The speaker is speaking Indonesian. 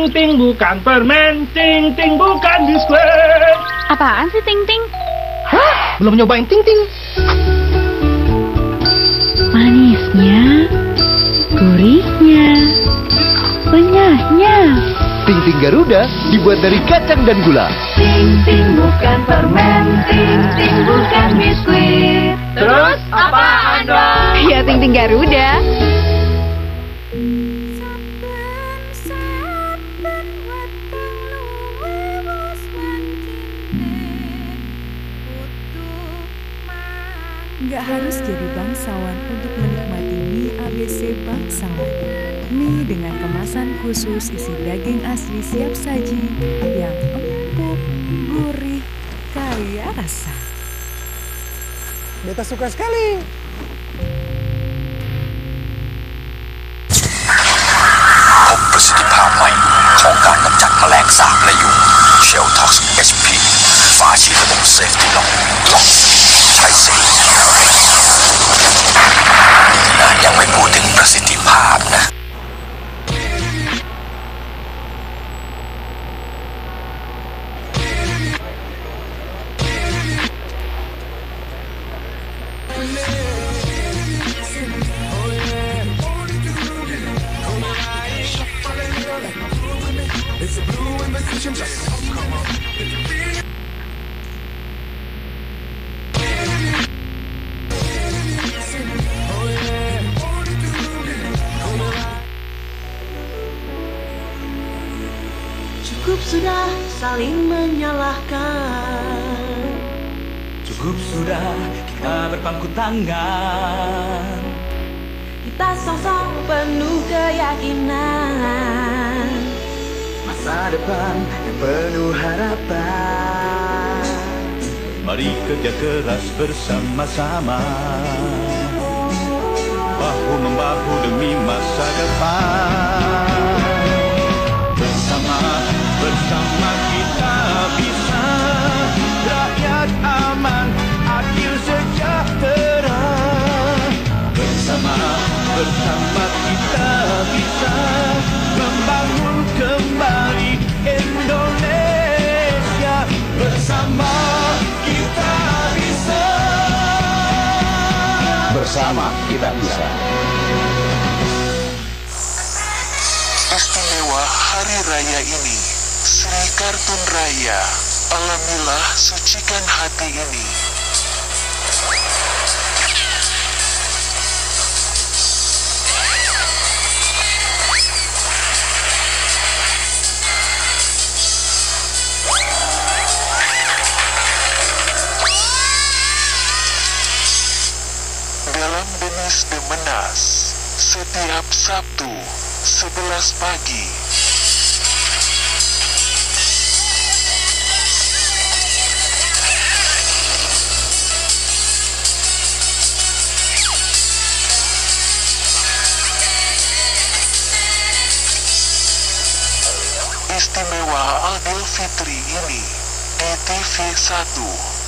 Ting ting bukan permen, ting ting bukan biskuit. Apaan sih Ting Ting? Hah? Belum nyobain ting ting? Manisnya, gurihnya, renyahnya. Ting Ting Garuda dibuat dari kacang dan gula. Ting ting bukan permen, ting ting bukan biskuit. Terus apaan dong? Ya Ting Ting Garuda. Nggak harus jadi bangsawan untuk menikmati mie ABC bangsawan. Mie dengan kemasan khusus isi daging asli siap saji yang empuk, gurih, kaya rasa. Beta suka sekali. Pop ประสิทธิภาพใหม่ของการกำจัดแมลงสาบและยุงเชลท็อกซ์ HP ฝาชีดระบบเซฟที่ล็อกล็อก sudah saling menyalahkan. Cukup sudah kita berpangku tangan Kita sama-sama penuh keyakinan. Masa depan yang penuh harapan Mari kerja keras bersama-sama Bahu membahu demi kita bisa Bersama kita bisa. Istimewa hari raya ini Sri Kartun Raya Alamilah sucikan hati ini Denis Demenas Setiap Sabtu 11 pagi. Istimewa Adil Fitri ini di TV 1